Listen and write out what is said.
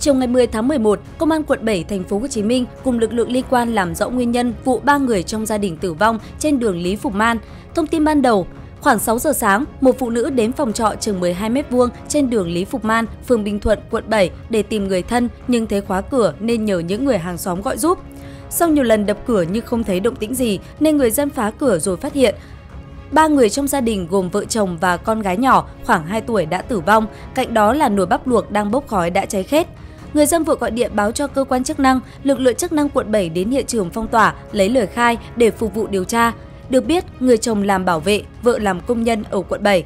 Chiều ngày 10 tháng 11, Công an quận 7 thành phố Hồ Chí Minh cùng lực lượng liên quan làm rõ nguyên nhân vụ ba người trong gia đình tử vong trên đường Lý Phục Man. Thông tin ban đầu, Khoảng 6 giờ sáng, một phụ nữ đến phòng trọ chừng 12 m2 trên đường Lý Phục Man, phường Bình Thuận, quận 7 để tìm người thân nhưng thấy khóa cửa nên nhờ những người hàng xóm gọi giúp. Sau nhiều lần đập cửa nhưng không thấy động tĩnh gì nên người dân phá cửa rồi phát hiện Ba người trong gia đình gồm vợ chồng và con gái nhỏ khoảng 2 tuổi đã tử vong, cạnh đó là nồi bắp luộc đang bốc khói đã cháy khét. Người dân vội gọi điện báo cho cơ quan chức năng, lực lượng chức năng quận 7 đến hiện trường phong tỏa, lấy lời khai để phục vụ điều tra. Được biết, người chồng làm bảo vệ, vợ làm công nhân ở quận 7.